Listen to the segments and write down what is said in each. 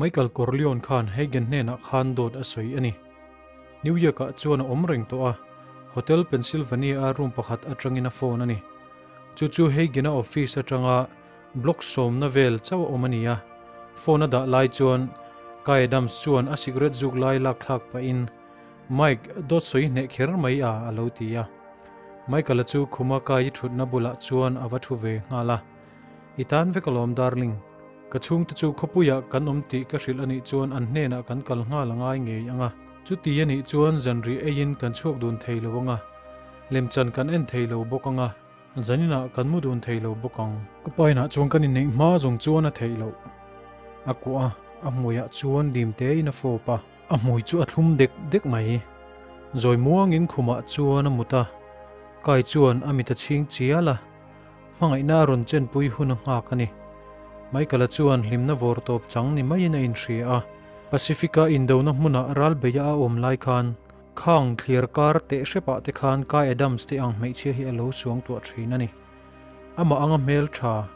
Michael Corleone khan heigen hne na khan dot a soi ani. New Year ka chuan om reng to a. Hotel Pennsylvania a room pakhat atangin a phone ani. Chu chu heigena office atanga block som na vel chaw omania phone da lai chuan. Kai dam chuan a cigarette zuk lai lak thak pa in. Mike dot soi ne kher mai a alo tia Michael chu khuma kai thut na bula chuan awa thu ve ngala. Itan ve kalom darling ka chung te chu khopuya kan om ti ka hril ani chuan an hne na kan kal nga langai nge anga. Chu ti ani chuan zanri ein kan chhuak dun thei lowanga lemchan kan en theilo bokanga zanina kan mu dun theilo bokang ka paina chuan kan nei ma zong chuan a theilo. Akwa a muya chuan dim te in a fo pa a mui chu a thlum dek dek mai. Rồi muang in khuma chuan a muta. Kai chuan amita ching chiala. Mangai na ron chen pui hun nga kani mai kala chuan hlimna vor top chang ni mai na in a. Pacifica indo na hmuna ral beya a om lai khan. Khang clear car te shepa te khan kai adams te ang mai che hi alo chuang to thin ani ama anga mel tha.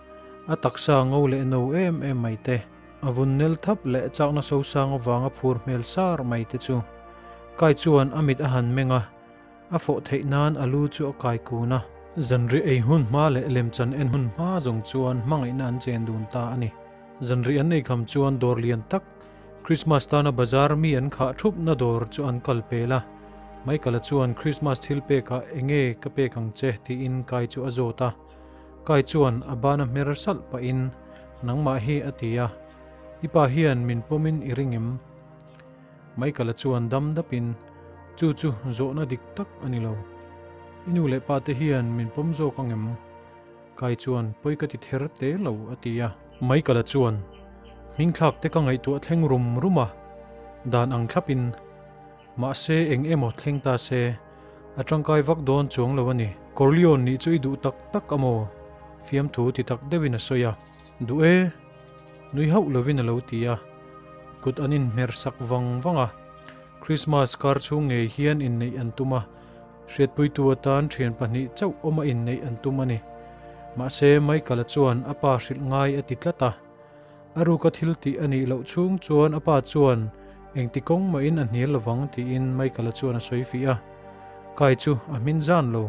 A taksa ngo le no em em mai te. Avun nel thap le chak na so sang wanga phur mel sar mai te chu. Kai chuan amit a han menga. A fo thei nan alu chu kai ku na. zanri ei hun ma le lem chan en hun ma jong chuan mangai nan chen dun ta ani. Zanri an nei kham chuan dor lian tak. Christmas ta na bazar mi an kha thup na dor chu an kal pela mai kala chuan christmas thil pe ka enge ka pe kang che ti in kai chu azota kai chuan abana mer sal pa in. Nangma hi atia ipa hian min pomin iringim mai kala chuan dam dapin chu chu zo na dik tak anilo inu le pa te hian min pom zo kang em. Kai chuan poi ka ti ther te lo atia mai kala chuan. Min khak te ka ngai tu thleng rum ruma. Dan ang thlapin ma se eng emo thleng ta se. Atang kai vak don chuang lo ani. Corleon ni chui du tak tak amo. Fiam thu ti tak devin soya du e. Nui hau lovin lo tia kut anin mer sak wang wanga Christmas kar chu nge hian in nei antuma hriat pui tu tan thian pahnih chau oma in nei antuma ni ma se mai kala chuan apa hril ngai ati tlata. Aru ka thil ti ani lo chung chuan apa chuan. Eng ti kong ma in an hnial lawang ti in mai kala chuan a soi fi a. Kai chu a min zan lo.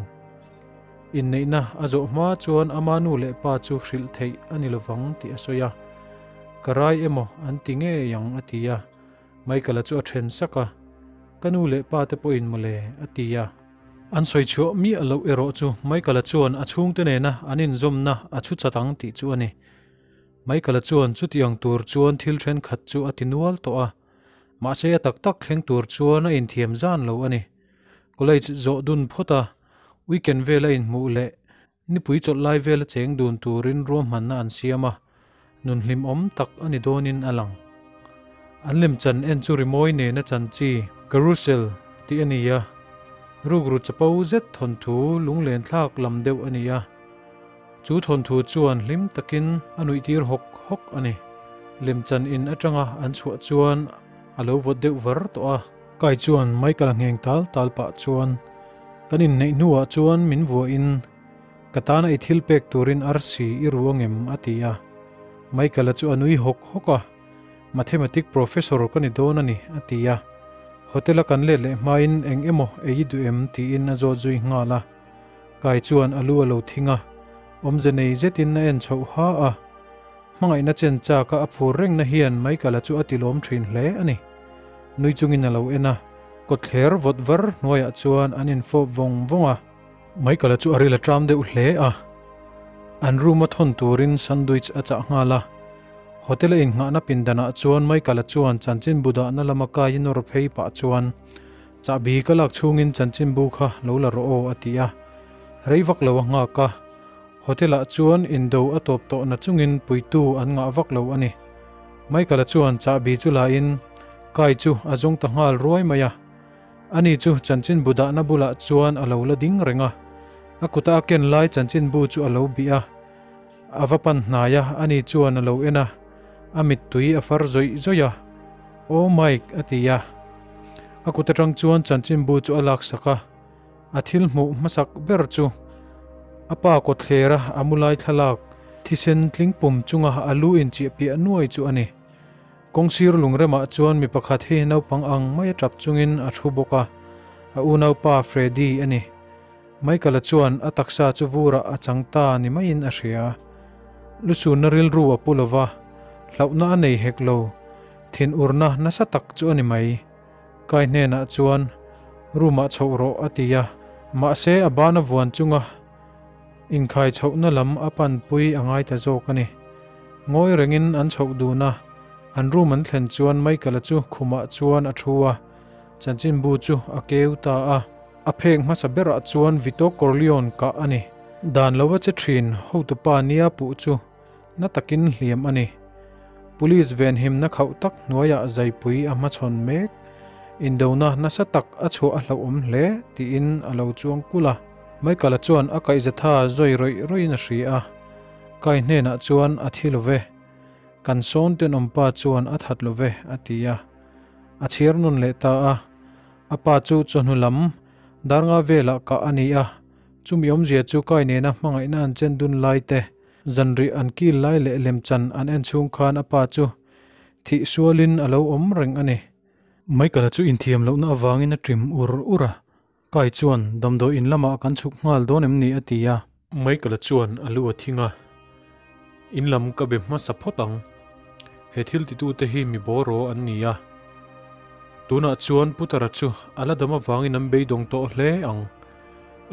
In nei na a zo ma chuan amanu le pa chu hril thei ani lawang ti a soya karai emo an ti nge yang atia mai kala chu a then saka kanu le pa te po in mole atia an soi chu mi alo ero chu mai kala chuan a chung te ne na anin zom na a chu chatang ti chu ani. Mai kala chuan chu tiang tur chuan thil then khat chu atinual to a. Ma se tak tak khleng tur chuan a in thiam zan lo ani. College zo dun phota weekend vela in mu le. Ni pui chot lai vela cheng dun turin rom man na an siama nun hlim om tak ani donin alang an lem chan en chu rimoi ne na chan chi. Carousel ti ani ya. รูกรุจะเปูเจ็ดทนถูลุงเลนทากลำเดียวอันนี้จูทนถูจวนลิมตะกินอนุทีร์หกหกอันนี้ลิมจันอินอัจงะอันสวจวนอาลูวดเดียววรตัวกายจวนไม่กำลังเงงทัลทัลปะจวนกันอินในนัวจวนมินวัวอินกตานาอิทิลเปกตูรินอาร์ซีอิรวงเอ็มอัติยาไม่กำลังจวนอนุยหกหกอะ mathematic professor โดนันอัน ni atia hotel kan le le ma eng emo ei du em ti in a zo zui nga la. Kai chuan alu alo thinga om je nei je tin na en chho ha a. Mangai na chen cha ka aphur reng na hian mai kala chu atilom thrin hle ani nui chungin alo ena ko thler vot var noya chuan anin fo vong vonga mai kala chu arila tram de u hle a. An room a thon turin sandwich acha nga la. Hotel in nga na pindana chuan mai kala chuan chanchin buda na lamaka in or phei pa chuan. Cha bi kalak chungin chanchin bu kha lo la ro atia reivak lo nga ka. Hotela chuan indo atop to na chungin puitu an nga vak lo ani. Mai kala chuan cha bi chula in. Kai chu azong ta ngal roi maya. Ani chu chanchin buda na bula chuan alo la ding renga akuta ken lai chanchin bu chu alo bia avapan naya ani chuan alo ena amit tui afar zoi zoya. O mai atiya. Aku ta tang chuan chanchin bu chu alak saka. Athil mu masak ber chu. Apa ko thlera amulai thalak. Thisen tlingpum chunga alu in chi pi anuai chu ani. Kongsir lungrema chuan mi pakhat he no pangang mai tap chungin a thu boka. A unau pa freddy ani. Mai kala chuan ataksa chu vura achangta ni mai in a hria lusu naril ruwa pulova launa nei heklo. Thin urna na sa tak chu ani mai. Kai hne na chuan. Ruma chhoro atia. Ma se abana vuan chunga. Inkhai chhona lam apan pui angai ta zo kani ngoi rengin an chhok du na an ru man thlen chuan mai kala chu khuma chuan a thuwa chanchin bu chu a keu ta a. A pheng ma sabera chuan vito corleon ka ani. Dan lowa che thrin ho tu pa nia pu chu. Na takin hliam ani. Police ven him na khau tak nuaya ah zai pui ama chon mek. In dona na sa tak a chu a hlo om hle, ti in a lo chuang kula. Mai kala chuan a kai zatha zoi roi roi na hri a. Kai hne na chuan a thil ve. Kan son ten om pa chuan a that lo ve atia a. Chhir nun le ta a. A pa chu chonu lam. Darnga vela ka ania a. Chumi om zia chu kai ne na mangai nan chen dun lai te zanri an ki lai le lem chan an en chung khan a pa chu. Thi sualin alo om reng ani. Mai kala chu in thiam lo na awangin a trim ur ura. Kai chuan damdo in lama kan chuk ngal don em ni atia mai kala chuan alu athinga in lam ka be ma sapotang he thil ti tu te hi mi boro an nia tuna chuan putara chu ala dama wangin an bei dong to hle ang.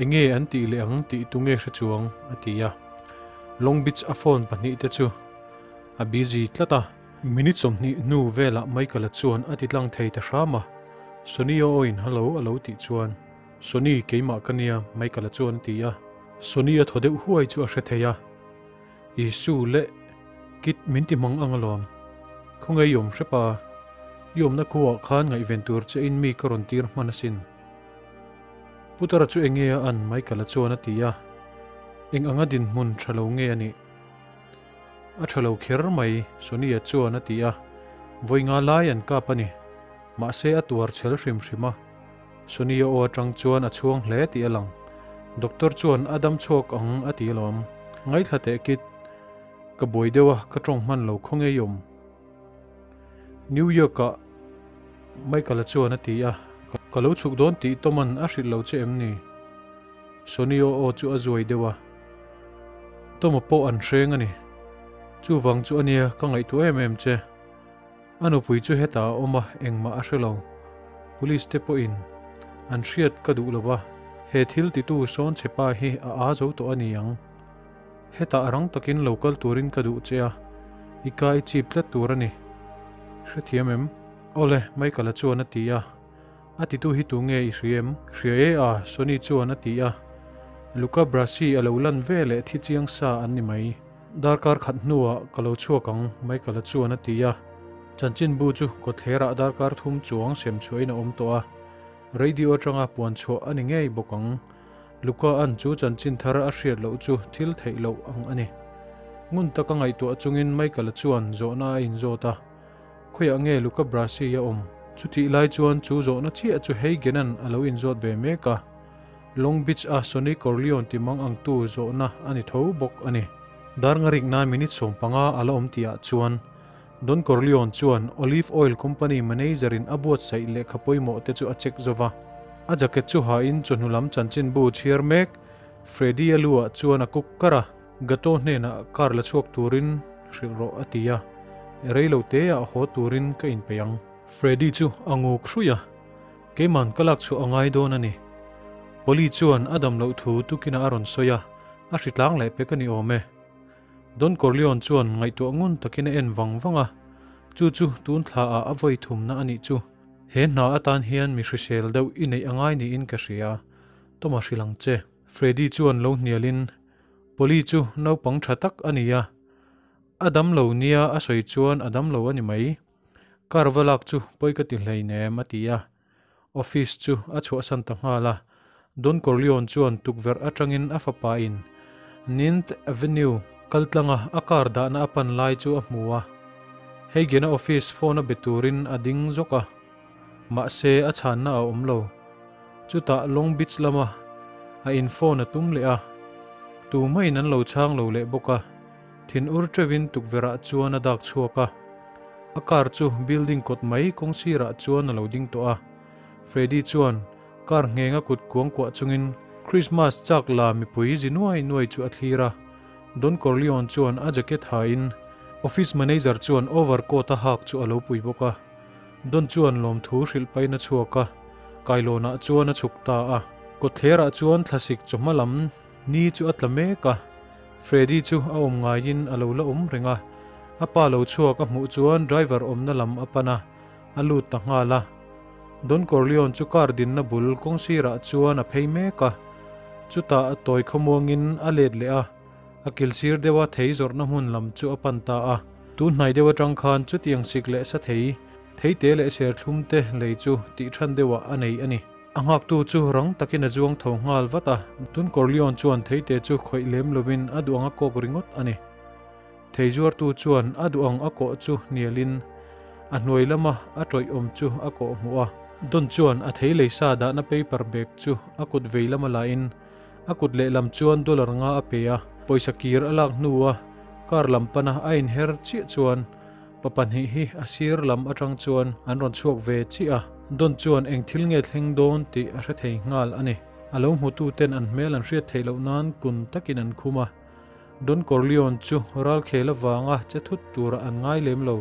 Enge an ti le ang ti tunge hra chuang atia long beach a phone pahnih te chu a busy tlata minute som ni nu vela mai kala chuan atitlang thei ta hrama sonio oin hello alo ti chuan soni keima kania mai kala chuan tia sonia thode huai chu a hre theya isu le kit minti mang angalom khongai yom hrepa yom na khuwa khan ngai ventur che in mi karon tir manasin putara chu enge an mai kala chuan atia eng anga din mun thalo nge ani. A thalo kher mai sonia chuan atia voinga lai an ka pani ma se a atuar chhel hrim hrima sonia o atang chuan a chuang hle ti alang doctor chuan adam chok ang ati lom. Ngai thate kit. Ka boi dewa ka tong man lo khonge yom. New york ka mai kala chuan ati atia kalau chuk don ti toman a hril lo che em ni. Sonio o chu azuai dewa. Tôi một bộ ăn xe ngani chú vắng chú anh em có ngày tuổi em em chứ, anh ở bụi chú hết ta ôm à, mà em mà ăn xe lâu. Police step in. Ăn xe cả đủ là ba hết hill thì tu son sẽ pa hi à à dấu tôi anh yang. Hết ta răng takin local touring cả đủ che ikai à. chip lát tour anh sẽ thiêm em ole mai cả là chú anh tia à à thì tu hi tu nghe ý em. Sẽ à sony chú anh tia luka brasi alo lan vele thi chiang sa an ni mai. Darkar khat nuwa chua chuakang mai kala chuan atia chanchin bu chu ko thera darkar thum chuang sem chuaina om to a radio atanga puan chho ani ngei bokang luka an chu chanchin thar a hriat lo chu thil thei lo ang ani. Ngun taka ngai to achungin mai kala chuan zo na in zo ta. Khoya nge luka brasi ya om. Chu ti lai chuan chu zo na chi a chu hei genan lâu in zot ve me ka long beach a sony corleone ti mang ang tu zo na ani tho bok ani. Dar ngarik na minute som panga ala om tia chuan. Don Corleone chuan Olive Oil Company manager in abuat sai le khapoi mo te chu a check zova a jacket chu ha in chu nulam chanchin bu chiar mek. Freddy alua chuan a kukkara gato hne na kar la chuak turin. Hrilro atia reilo te a ho turin ka in peyang Freddy chu angu khruya keman kalak chu angai don ani poli chuan adam lo thu tukina aron soya, a hritlang le pekani ome Don Corleone chuan ngai tu ngun takina en wang wanga chu chu tun thla a avoi thumna ani chu. He na atan hian mi hrisel deuh i nei angai ni in ka hria toma hrilang che. Freddy chuan lo hnialin. Poli chu no pang tha tak ania adam lo nia a soi chuan adam lo ani mai. Karwalak chu poika ti hlei ne matia office chu a chu asan ta ngala Don Corleone chuan tukver atangin a fapa in. Ninth Avenue, kaltlanga akar da na apan lai chu a hmuwa hei gena office phone a beturin a ding zoka. Ma se a chan na a omlo chuta long beach lama. A in phone a tum le a. Tu mai nan lo chang lo le boka. Thin ur trevin tukvera chuan a dak chuaka. Akar chu building kot mai kong sira chuan a lo ding to a. Freddy chuan kar nge nga kut kuang kwa chungin. Christmas chak la mi pui zinuai nuai chu athira Don Corleone chuan a jacket ha in. Office manager chuan overcoat a hak chu alo pui boka. Don chuan lom thu hril paina chuaka. Kailona chuan a chukta a. Ko thlera chuan thlasik chumalam ni chu atlame ka. Freddy chu a om ngaiin alo la om ringa apa lo chuak a mu chuan driver om na lam apana. Alu ta nga la. Don Corleone chu car din na bul kong sira chuan a phei me ka chuta a toy khomuangin a let le a. Akil sir dewa thei zor na hun lam chu apan ta a. Tu hnai dewa tang khan chu tiang sik le sa thei. Thei te le ser thlum te lei chu ti than dewa anei ani. Angak tu chu rang takin azuang tho ngal vata tun Corleone chuan thei te chu khoi lem lovin aduanga kok ringot ani. Thei zuar tu chuan aduang a ko chu nialin. A hnuai lama a troi om chu a ko muwa don chuan a thei leisa da na paper bag chu a kut veilama la in. A kut le lam chuan dollar nga a pe a. Poisa kir alak nuwa kar lampana a in her chi chuan. Papan hi hi a sir lam atang chuan. An ron chuak ve chi a. Don chuan eng thil nge thleng don ti a hre thei ngal ani alo mu tu ten an mel an hriat thei lo nan kun takin an khuma don corleon chu ral khela wanga che thut tur an ngai lem lo.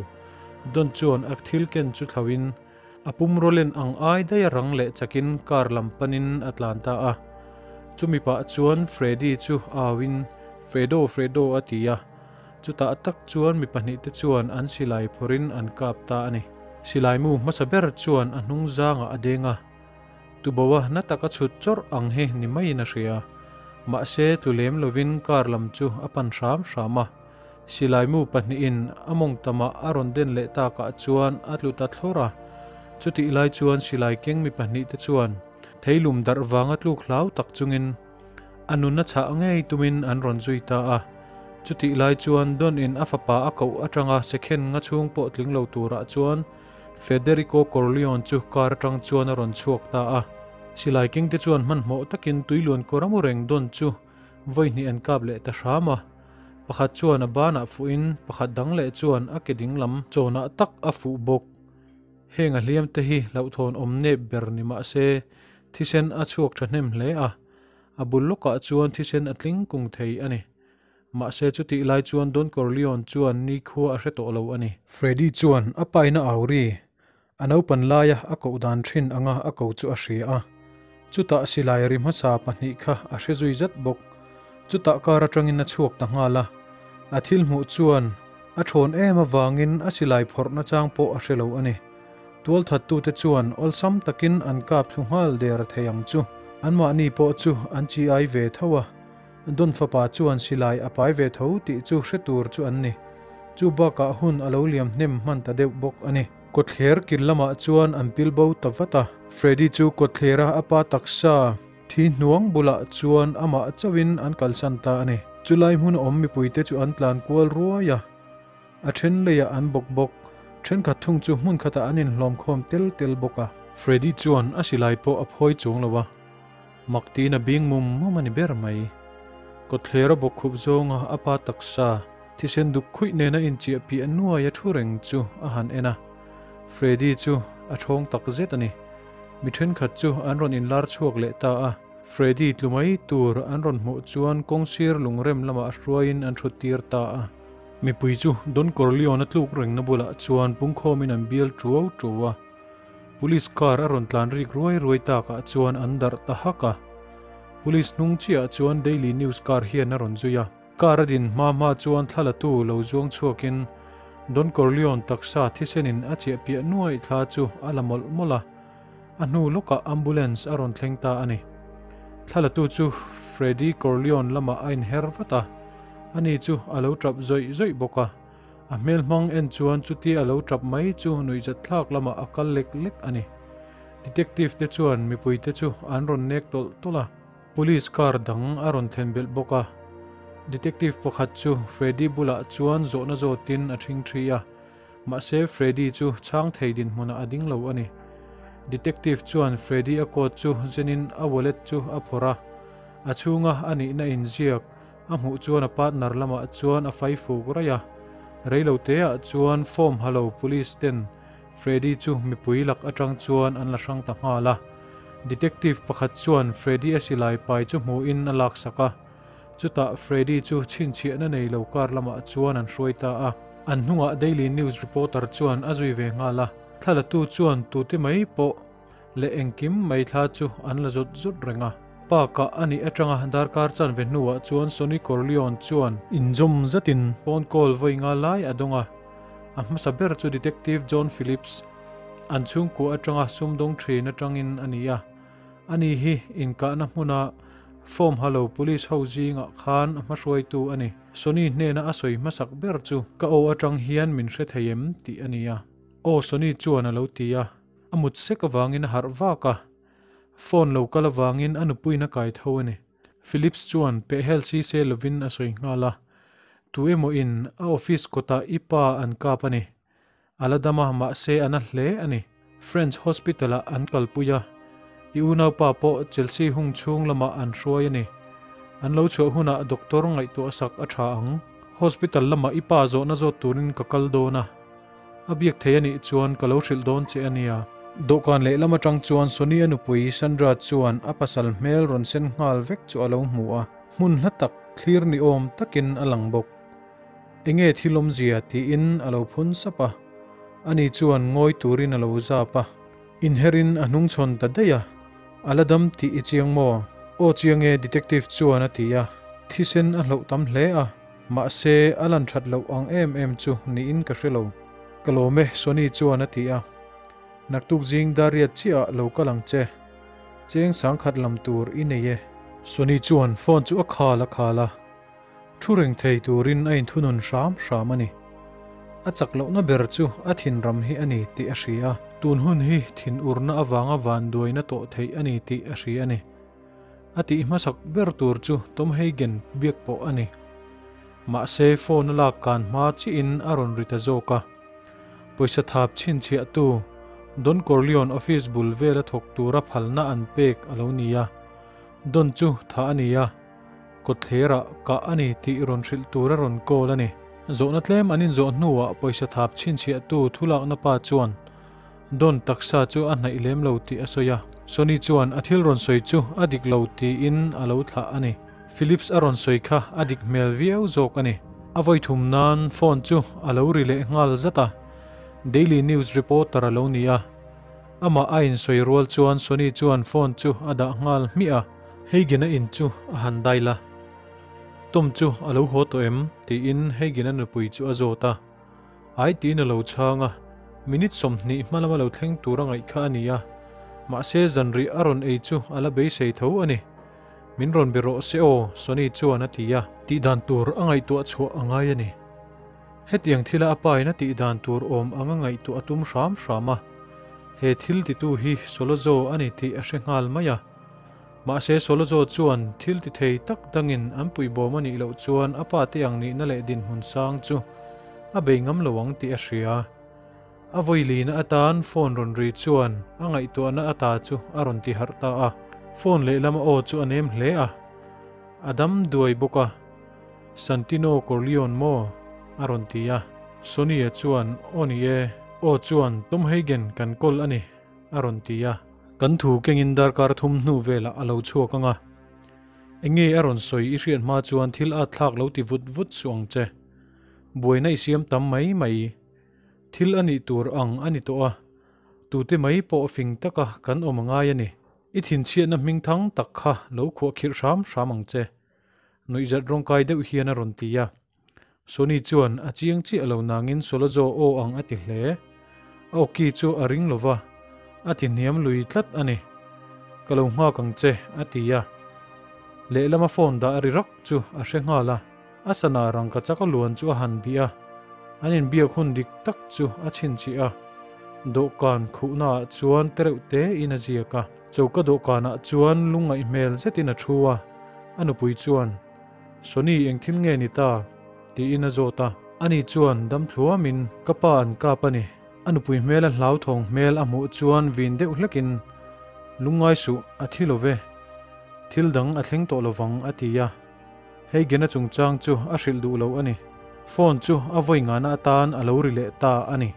Don chuan ak thil ken chu thlawin. apum apumrolin ang ai da rang le chakin kar lampanin atlanta a. Chumi pa chuan freddy chu awin fredo fredo atia chuta tak chuan mi pahnih te chuan an silai phorin an kap ta ani. Silai mu masaber chuan anung zanga adenga. Tubawa na taka chut chor ang he ni mai na ria ma se tu lem lovin kar lam chu apan ram rama silai mu pahni in among tama aron den le ta ka chuan atluta thlora thlora chuti lai chuan silai keng mi pahni te chuan. Theilum dar wanga tluk hlau tak chungin anun na cha ngei tumin an ron zui ta a. Chuti lai chuan don in afapa a ko atanga second nga chung po tling lo tura chuan. Federico Corleone chu kar tang chuan a ron chuak ta a. Silai keng te chuan man mo takin tuilun koramu reng don chu voi ni an kap le ta rama pakhat chuan a bana fuin pakhat dang le chuan a keding lam chona tak a fu bok heng a hliam te hi lo thon om ne ber ni ma se. Thisen a chuak thahnem hle a. A abul loka chuan thisen atling kung thei ani ma se chu ti lai chuan don corleone chuan ni khu a hre to lo ani freddy chuan a paina auri. Anau pan laia a ko dan thin anga a ko chu a hri a. Chuta silai rim ha sa pahni kha a hre zui zat bok. Chuta kara tangin na chuak ta ngala athil mu chuan a thon em a wangin a silai phorna chang po a hre lo ani tual that tu te chuan ol sam takin an kap thunghal der theyang chu. An ma ni po chu, an chi ai ve thawa don fa pa chuan silai apai ve tho ti chu hretur chu an ni. Chu ba ka hun alo liam hnem man ta deuh bok ani. Kotler kilama chuan an pilbo tawata freddy chu kotlera apa taksa thi nuang bula chuan ama chawin an kalsan ta ani. Chulai hun om mi puite chu an tlan kual ruaya. A then leya an bok bok then kha thung chu mun khata anin hlom khom tel tel boka freddy chuan a silai po a phoi chung lawa makti na bing mum momani ber mai. Kotlera bok khup zonga apa taksa thisen duk khui ne na in chi pi anua ya thureng chu a han ena. Freddy chu a thong tak zet ani. Mi then khat chu an ron in lar chuak le ta a. Freddy tlumai tur an ron mu chuan kong sir lungrem lama ruain an thutir ta a. mi pui chu don corleone tluk reng na bula chuan pungkho min an bial truau truwa police car a ron tlan rik ruai ruai ta ka chuan an dar ta haka police nung chia chuan daily news car hian a ron zuya car din ma ma chuan thala tu lo zuang chuakin don corleone taksa thisenin a chia pia nuai thla chu alamol mola. A hnu loka ambulance a ron thleng ta ani. Thala tu chu freddy corleone lama ain hervata ani chu alo trap zoi zoi boka a. Mel mang en chuan chu ti alo trap mai chu nui zat thlak lama akal lek lek ani. Detective te chuan mi pui te chu an ron nek tol tola police car dang aron then bel boka detective pakhat chu freddy bula chuan zo na zo tin a thing thria ma se freddy chu chang thei din hmuna ading lo ani. Detective chuan freddy a ko chu zenin a wallet chu a phora. A chunga ani na in ziak. amu chuan a partner lama chuan a fai fu kuraya reilo te a chuan form halo police ten. Freddy chu mipui lak atang chuan an la hrang ta nga la. Detective pakhat chuan freddy asilai pai chu mu in a lak saka. Chuta freddy chu chin chi na nei lo kar lama chuan an hruaita a. An hnunga daily news reporter chuan azui ve nga la. Thala tu chuan tu ti mai po. Le engkim mai tha chu an la zot zut renga. Pa ka ani atanga darkar chan ve nuwa chuan Sony Corleone chuan inzum zatin phone call voi nga lai adonga. Ahma saber chu detective John Phillips an chung ko atanga sumdong train atangin ania ani hi in ka na hmuna form hello police housing nga khan ma roi tu ani. Sony ne na asoi masak ber chu ka o atang hian min hre thayem ti ania o Sony chuan alo tia amut se ka wangin har wa ka phone lo kala wangin anu puina kai thone Philips chuan pe hel si se lovin asoi ngala tu emo in, a office kota ipa an kapani aladama ma se ana hle ani French Hospital an kalpuya i unau pa po Chelsea hung chung lama an hruai ani an lo chu huna doctor ngai tu asak a tha ang. Hospital lama ipa zo na zo turin kakal dona do abiak theyani chuan kalo thril don che ania dawhkan leh lama tang chuan sonia anu pui sandra chuan a pasal hmel ron sen ngal vek chu alo hmu a hmun hlatak thlir ni awm takin a lang bawk enge thilom zia ti in, alo phun sapa ani chuan ngoi turin alo zapa inherin anung chon ta deya. Aladam ti ichiang mo. O chiange detective chuan atia thisen a hlo tam hle a. Ma se alan that lo ang em em chu ni in ka hrelo kalome soni chuan นักตุกจิงดาริยชีอะโลกลังเจเจงสังขัดลำตัวอินเยส่วนอีจวนฟอนจูอคาละคาละทุเรงเทยตูรินไอ้ทุนนชามชามันีอาจักเลกนะเบร์จูอาทินรำฮีอันนี้ติอาชียตูนหุนฮีทินอุรนาอวางอวานด้วยน่ะโตเทยอันนี้ติอาชียนี่อาทิมาสักเบร์ตูรจูตมเฮเกนเบียกปออันนี้มาเซฟอนลากันมาจีอินอารอนริตาโจกะปอยสถาบชินเชียตู don corleone office bul vela thok tura phalna an pek alonia don chu tha ania ko thlera ka ani ti ron hril tura ron kol ani. Zona tlem anin zo hnuwa poisa thap chin chia tu thulak na pa chuan. Don taksa chu a hnai lem lo ti asoya soni chuan athil ron soi chu adik lo ti in alo thla ani. Philips aron soi kha adik mel viau zok ani. Avoi thum nan phone chu alo rile ngal zata daily news reporter alo nia ama in soi rual chuan soni chuan phone chu ada ngal mi a. Heigena in chu a han daila tom chu alo ho to em, ti in heigena nu pui chu azota ai ti na lo changa minute som ni malama lo thleng tura ngai kha ania ma se zanri aron ei chu ala be sei tho ani. Min ron biro se o, soni chuan atia ti dan tur angai tu chu angai ani hetiang thila apai na ti dan tur om anga ngai tu atum sham shama. He thil ti tu hi solozo ani ti a hrengal maya. Ma se solozo chuan thil ti thei tak dangin an puibo bom ani lo chuan apa ti ang ni na le din hun sang chu. A be ngam lowang ti a hria a voi li na atan phone ron ri chuan. A ngai tu na ata chu a ti harta a. Phone le lama o chu anem hle a. Adam duai boka. Santino corleone mo a ron ti a. Sony e chuan, oni e o chuan tom heigen kan kol ani a ron ti a. Kan thu kengin dar kar thum hnu vela alo chuak anga. Enge aron soi i rian ma chuan thil a thlak lo ti vut vut suang che. Buaina isiam tam mai mai. Thil ani tur ang ani to a. Tu te mai po fing taka kan omanga yani i thin chia na ming thang tak kha lo kho khir ram ramang che. Noi zat rong kai deuh hian a ron tia soni chuan a chiang chi alo nangin solazo o ang ati hle a ki chu a ring lova ati niam lui tlat ani kalo nga kang che ati ya. Le lama phone da ari rak chu a she nga la. Asana rang ka chaka luan chu han bia anin bia khun dik tak chu a chin chi a. Do kan khu na chuan tereuhte in a zia ka. Chawka dawhkanah chuan lunga i hmel zetin a ṭhu a anupui chuan soni engthil nge ni ta. ti in a zota. Ani chuan dam thluwa min kapa an ka pani anu pui mel a hlau thong mel a mu chuan vin de ulakin lungai su a thilove thil dang a thleng to lowang atia hei gena chungchang chu a hril du lo ani. Phone chu avoi nga na tan alo rile ta ani.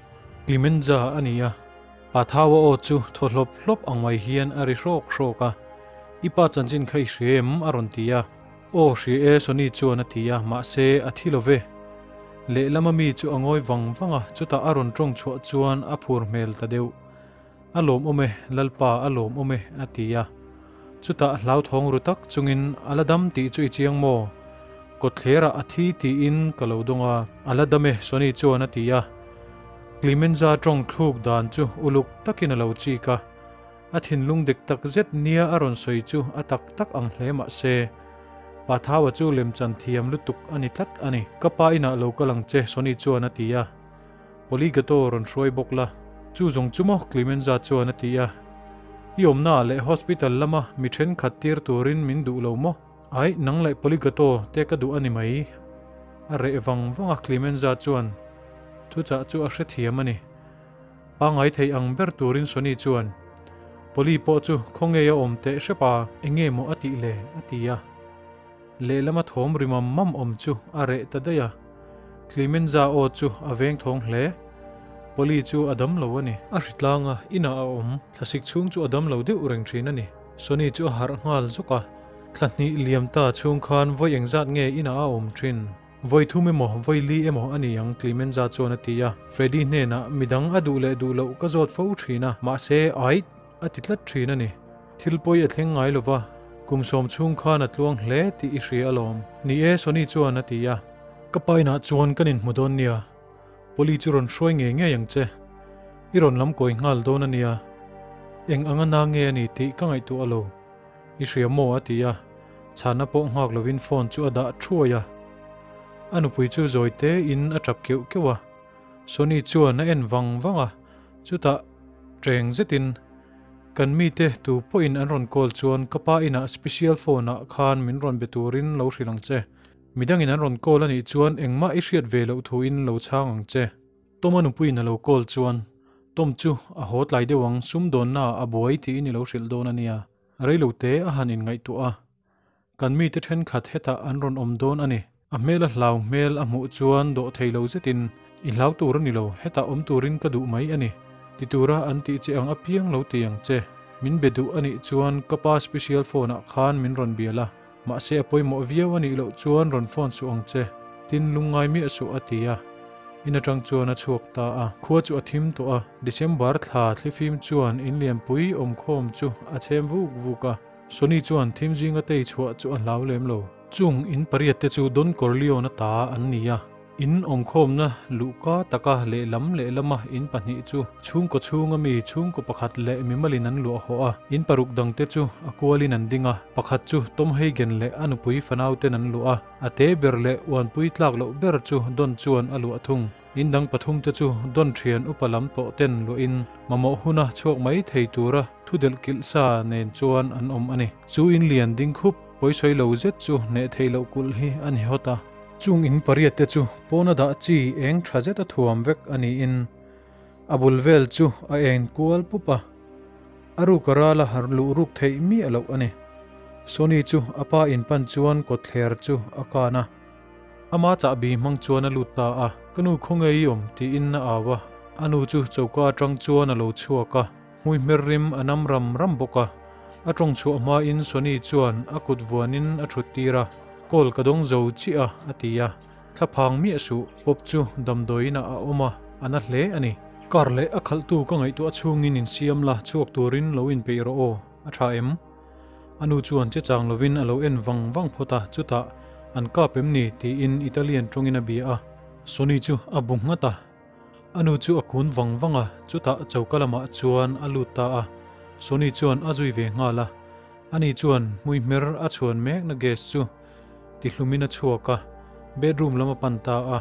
Climenza ania pathawa o chu tholop thlop angwai hian ari rok roka ipa chanchin khai hrem aron tia o hri e soni chuan atia ma se athilove le lama mi chu angoi wang wanga chuta aron trong chho chuan a phur mel ta deu. Alom ome lalpa alom ome atia chuta hlau thong rutak chungin aladam ti chu chiang mo. Ko thlera athi ti in kalodonga aladame soni chuan atia Clemenza trong thuk dan chu uluk takin alo chi ka. Athin lung dik tak zet nia aron soi chu atak tak ang hle ma se pathawa chu lem chan thiam lutuk ani tlat ani kapa ina lo kalang che soni chuan atia poligato ron hroi bokla chu zong chumo Clemenza chuan atia yom na le hospital lama mi then khatir turin min du lo mo ai nang le poligato te ka du ani mai are re wang wanga Clemenza chuan thu cha chu a hre thiam ani pa ngai thei ang ber turin soni chuan poli po chu khongeya om te shepa enge mo ati le atia lelama thom rimam mam om chu, are tadaya. Clemenza o chu, aveng thong hle. Poli chu adam lo ani. A ritlanga ina a om. Thlasik chung chu adam lo de ureng thin ani. Soni chu har ngal zuka. Thlani liam ta chung khan voi engzat nge ina a om thin voi thu me mo, voi li emo ani yang Clemenza chona tiya Freddy ne na, midang adu le du lo ka zot fo thina ma se ai atitlat thina ni thilpoi athleng ngai lova kum som chung na tluang hle ti i hri alom. Ni e soni chuan atia kapai na chuan kanin mudon nia. Poli churon hroi nge nge yang che. Iron lam koi ngal don ania eng anga na nge ani ti ka ngai tu alo. I hria mo atia chana po ngak lovin phone chu ada thuaya anu pui chu zoi te in a trap keu kewa soni chuan a en wang wanga chuta treng zetin. kan mi te tu po in an ron call chuan kapa ina special phone a khan min ron beturin lo hrilang che. Midang in an ron call ani chuan engma i hriat ve lo thu in lo chang ang che. Tomanu pui na lo call chuan. Tom chu a hot lai de wang sum don na a boi ti ni lo hril don ania rei lo te a han in ngai tu a. Kan mi te then khat heta an ron om don ani. A mel a hlau mel a mu chuan do thei lo zetin. I hlau tur ni lo heta om turin ka du mai ani. titura an ti che ang apiang lo ti ang che. Min bedu ani chuan kapa special phone a khan min ron biala. Ma se apoi mo viaw ani lo chuan ron phone su ang che. Tin lungai mi asu atia ina tang chuan a chuak ta a. Khuwa chu athim to a. December thla thli phim chuan in liam pui om khom chu. A chem vu vu ka soni chuan thim jinga te chhuwa chu an lau lem lo. Chung in pariat te chu don corleone ta an nia in omkhom na luka taka le lam le lama in pani chu. Chung ko chunga mi chung ko pakhat le mi malin an lu ho a. In paruk dang te chu akwalin an dinga. Pakhat chu tom hei gen le anu pui fanau te nan lu a. Ate ber le wan pui tlak lo ber chu don chuan alu athung in dang pathum te chu don thian upalam to ten lo in. Mamo huna chok mai thei tura thudel kilsa nen chuan an om ani. Chu in lian ding khup poisoi lo zet chu ne thei lo kul hi an hi hota. chung in pariat te chu pona da chi eng thaje ta thuam vek ani in abul vel chu a en kual pupa. Aru karala har lu ruk thei mi alo ane soni chu apa in pan chuan ko thler chu akana ama cha bi mang chuan alu ta a kanu khongei yom ti in na awa anu chu chauka tang chuan alo chuaka mui merrim anam ram ram boka atong chu ama in soni chuan akut vuanin a athutira kol kadong zo chi a atia thaphang mi su, pop chu damdoina a oma ana hle ani karle akhal tu ka ngai tu achungin in siam la, chuak turin lo in pe ro o, a tha em. Anu chuan che chang lovin alo en wang wang phota chuta an ka pem ni ti in italian tongin a bia a. Soni chu abung ngata anu chu akun wang wanga chuta chaukalama chuan aluta a. Soni chuan azui ve nga la. Ani chuan mui mer a chuan mek na gas chu. ti hlumina chuaka bedroom lama panta a.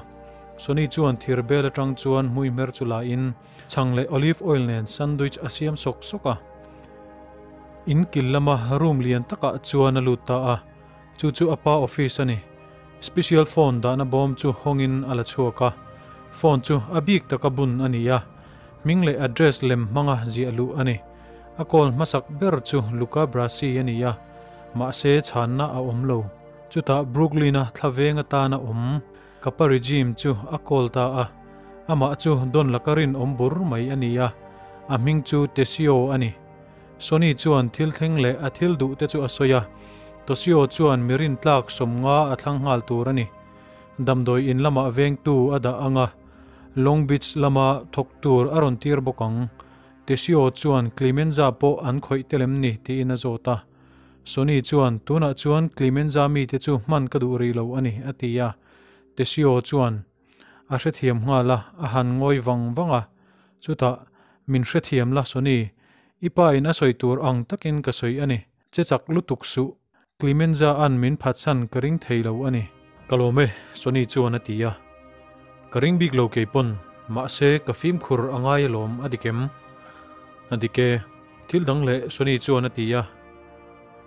Soni chuan thir bel atang chuan mui mer chula in. Changle olive oil nen sandwich asiam sok soka in kilama room lian taka chuan aluta a. Chu chu apa office ani. Special phone da na bom chu hongin ala chuaka phone chu abik taka bun ani ya. Mingle address lem manga ji alu ani. Akol masak ber chu luka brasi ani ya. Ma se channa a omlo chuta brooklyn a thlavenga ta na um kapa regime chu akol ta a. Ama chu don lakarin ombur mai ania ming chu tesio ani. Soni chuan thil theng le a thil du te chu asoya. Tosio chuan mirin tlak somnga athanghal tur ani. Damdoi in lama veng tu ada anga. Long beach lama thok tur aron tir bokang tesio chuan clemenza po an khoi telem ni ti in azota soni chuan tuna chuan clemenza mi te chu man ka du ri lo ani atia te sio chuan a hre thiam nga la a han ngoi wang wanga chuta min hre thiam la soni ipa in a soi tur ang takin ka soi ani che chak lutuk su clemenza an min phatsan karing theilo ani kalome soni chuan atia karing big lo ke pon ma se ka fim khur angai lom adikem adike thil dang le soni chuan atia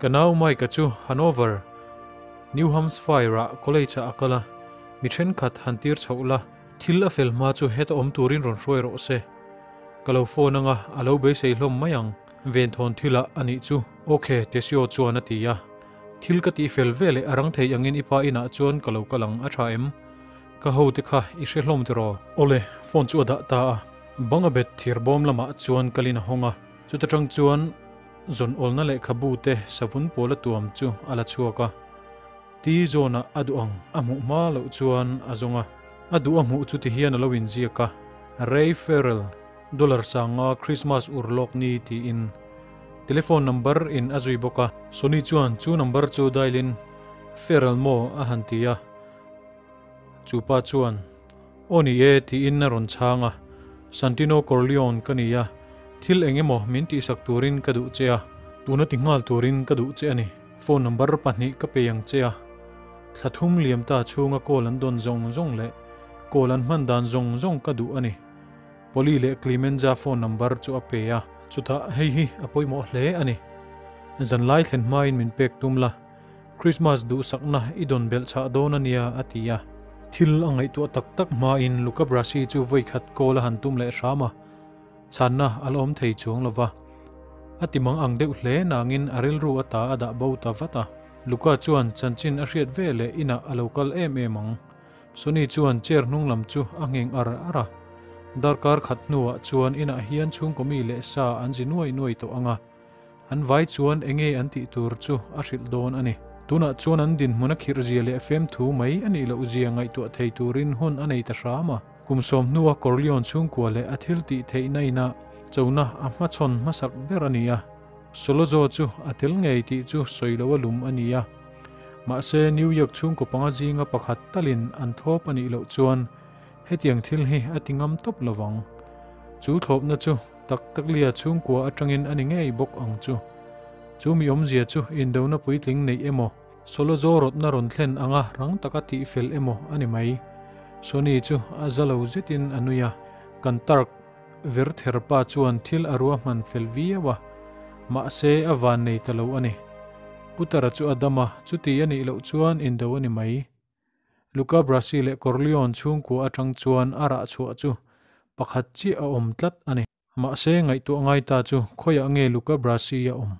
kanau mai ka chu, hanover. New hampshire college akala. Mi then khat hantir chhola thil a fel ma chu het om turin ron roi ro se. Kalo phone anga, alo be sei hlom mayang. Ven thon thila ani chu. Okay tesio chuan atia thil ka ti fel vele arang thei angin ipa ina chuan kalo kalang a tha em. Ka ho te kha, i hre hlom tro ole, phone chu da ta banga bet thir bom lama chuan kalina honga. Chu ta tang chuan zon olna le khabu te savun pola tuam chu ala chuaka ti zona adu ang amu ma lo chuan azonga. Adu amu chu ti hian lo in ziaka ray ferrell dollar sanga christmas urlok ni ti in. Telephone number in azui boka. Soni chuan chu number chu dialin ferrell mo a hantia chu pa chuan. Oni e ti in na ron changa santino corleone kania thil engemaw min ti sak turin kadu chea. Tuna tingal turin kadu che ani phone number pahnih ka peyang chea. Thathum liam ta chunga kolan don zong zong le. Kolan man dan zong zong kadu ani. Poli le clemenza phone number chu apeya chuta hei hi apoi mo hle ani. Zan lai thlen main min pek tumla christmas du sakna idon bel cha don ania atia thil angai tu tak tak ma in luka brasi chu voi khat kola han tum le rama channa alom thei chuang lova atimang ang deuh hle nangin aril ru ata ada bauta vata luka chuan chanchin a hriat vele ina alokal em emang suni chuan cher nung lam chu angeng ar ara darkar khat nuwa chuan ina hian chung komi le sa anji nuai nuai to anga. An vai chuan enge an ti tur chu a hril don ani. Tuna chuan an din hmuna khir le fm thu mai ani lo zia ngai tu thei turin hun anei ta rama kum som nuwa korlion chung kuale athil ti theina ina na. Chona a chon masak berania solo zo chu athil ngei ti chu soilo lum ania ma se new york chung ko panga jinga pakhat talin an thop ani lo chuan. Hetiang thil hi atingam top lawang chu thop na chu, tak tak lia chung ko atangin ani ngei bok ang chu. Chu mi om zia chu in do na puitling nei emo. Solo zo rot na ron thlen anga rang taka ti fel emo ani mai soni chu azalo zetin anuya. Kan tark ver therpa chuan thil arua man fel viawa ma se awan nei talo ani. Putara chu adama chuti ani lo chuan in do ani mai. Luka brazil e corleon chung ko atang chuan ara chu chu. Pakhat chi a om tlat ani. Ma se ngai tu ngai ta chu khoya nge luka brazil ya om.